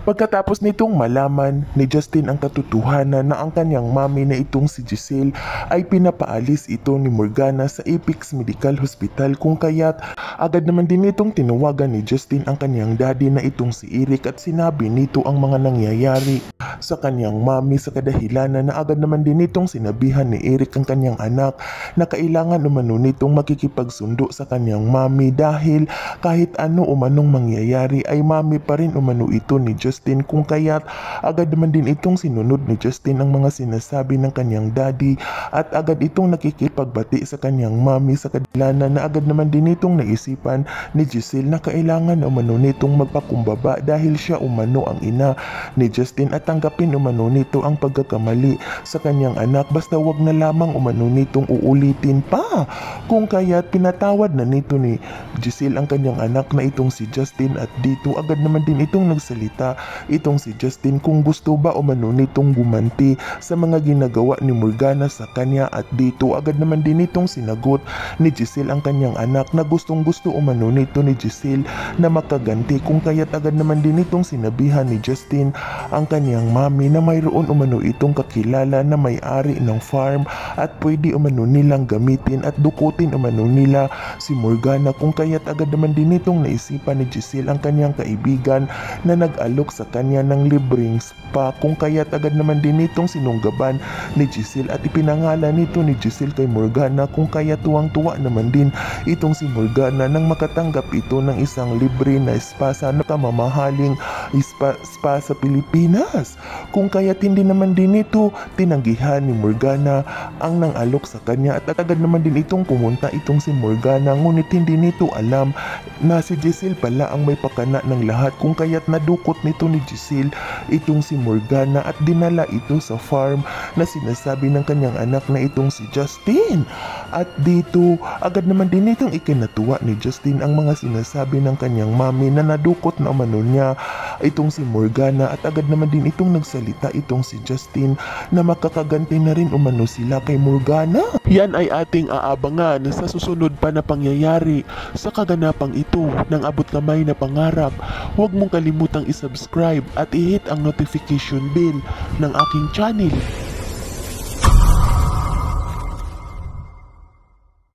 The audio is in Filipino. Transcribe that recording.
Pagkatapos nitong malaman ni Justin ang katotohanan na ang kanyang mami na itong si Giselle ay pinapaalis ito ni Morgana sa Apex Medical Hospital kung kaya't agad naman din itong tinawagan ni Justin ang kanyang daddy na itong si Eric at sinabi nito ang mga nangyayari sa kanyang mami sa kadahilanan na agad naman din itong sinabihan ni Eric ang kanyang anak na kailangan umano nitong makikipagsundo sa kanyang mami dahil kahit ano umanong mangyayari ay mami pa rin umano ito ni Justin kung kaya't agad naman din itong sinunod ni Justin ang mga sinasabi ng kanyang daddy at agad itong nakikipagbati sa kanyang mami sa kadilanan na agad naman din itong naisipan ni Giselle na kailangan umano nitong magpakumbaba dahil siya umano ang ina ni Justin at tanggapin umano nito ang pagkakamali sa kanyang anak. Basta wag na lamang umano nitong uulitin pa. Kung kaya't pinatawad na nito ni Giselle ang kanyang anak na itong si Justin at dito agad naman din itong nagsalita itong si Justin kung gusto ba umano nitong gumanti sa mga ginagawa ni Morgana sa kanya at dito agad naman din itong sinagot ni Giselle ang kanyang anak na gustong gusto umano nito ni Giselle na makaganti. Kung kaya't agad naman din itong sinabihan ni Justin ang kanyang mami na mayroon umano itong kakilala na may-ari ng farm at pwede umano nilang gamitin at dukutin umano nila si Morgana. Kung kaya't agad naman din itong naisipan ni Giselle ang kanyang kaibigan na nag-alok sa kanya ng libreng spa kung kaya't agad naman din itong sinunggaban ni Giselle at ipinangalan nito ni Giselle kay Morgana kung kaya tuwang-tuwa naman din itong si Morgana nang makatanggap ito ng isang libre na spa sa nakamamahaling spa, spa sa Pilipinas. Kung kaya't hindi naman din ito tinanggihan ni Morgana ang nang alok sa kanya at agad naman din itong pumunta itong si Morgana ngunit hindi nito alam na si Giselle pala ang may pakana ng lahat kung kaya't nadukot nito ni Giselle itong si Morgana at dinala ito sa farm na sinasabi ng kanyang anak na itong si Justin. At dito, agad naman din itong ikinatuwa ni Justin ang mga sinasabi ng kanyang mami na nadukot na umano niya itong si Morgana at agad naman din itong nagsalita itong si Justin na makakaganti na rin umano sila kay Morgana. Yan ay ating aabangan sa susunod pa na pangyayari sa kaganapang ito ng abot kamay na pangarap. Huwag mong kalimutang isubscribe at i-hit ang notification bell ng aking channel